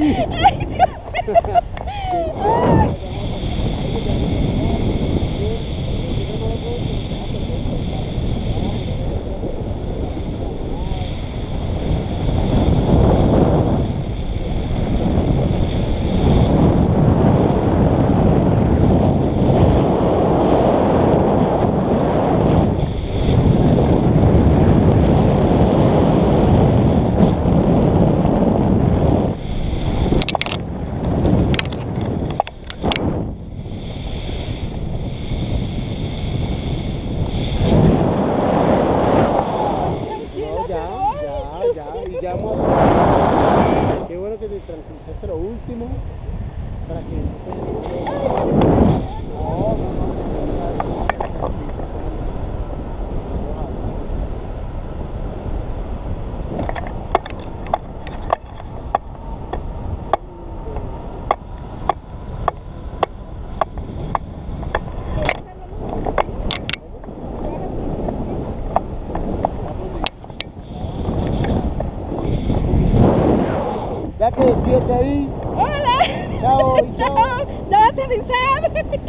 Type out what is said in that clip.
Ay, Dios mío. llamo a... Qué bueno que te tranquilizaste lo último para que Ya que despídete ahí. Hola. Chao, chao. chao. Ya va a aterrizar.